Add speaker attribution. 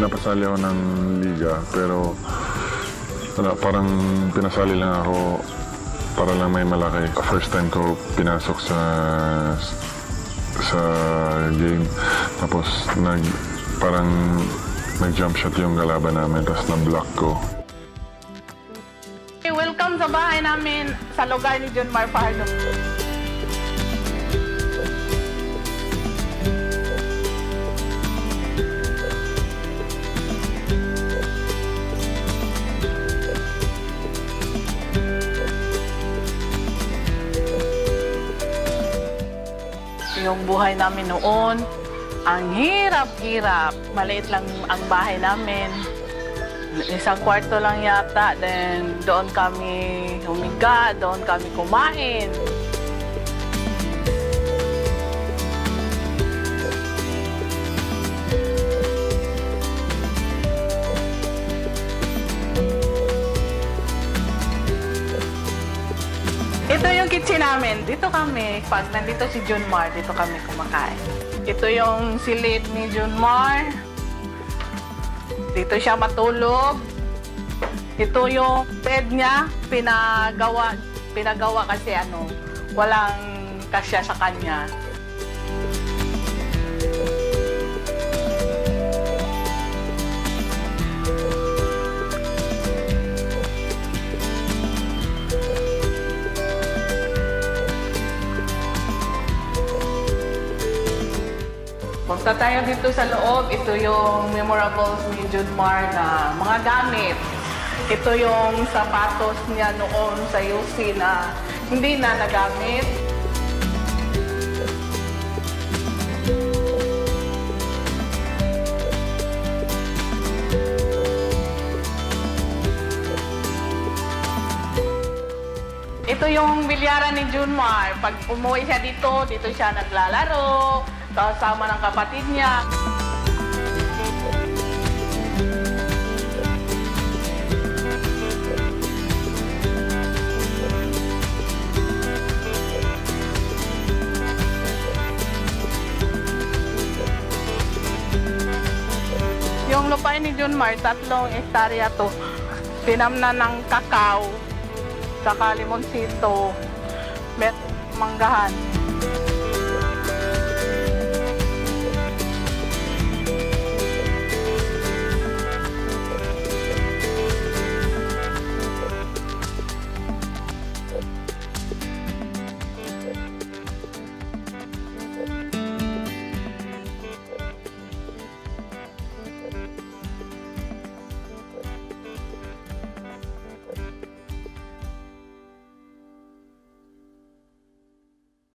Speaker 1: napasali ako ng liga, pero wala, parang pinasali lang ako para lang may malaki. First time ko pinasok sa sa game. Tapos nag parang nag-jump shot yung kalaban namin, tapos na-block ko.
Speaker 2: Welcome sa bahay namin sa lugar ni John Mar Yung buhay namin noon, ang hirap-hirap. Maliit lang ang bahay namin. Isang kwarto lang yata. Then doon kami humiga, doon kami kumain. Ito yung kitchen namin. Dito kami, pag nandito si Junmar, dito kami kumakain. Ito yung silid ni Junmar. Dito siya matulog. Ito yung bed niya, pinagawa, pinagawa kasi ano, walang kasya sa kanya. Punta tayo dito sa loob. Ito yung memorables ni Junmar na mga gamit. Ito yung sapatos niya noon sa UC na hindi na nagamit. Ito yung bilyaran ni Junmar. Pag umuwi siya dito, dito siya naglalaro, kasama ng kapatid niya. Yung lupain ni Junmar, tatlong hektarya to. Tinamnan ng kakao, saka limonsito, met manggahan.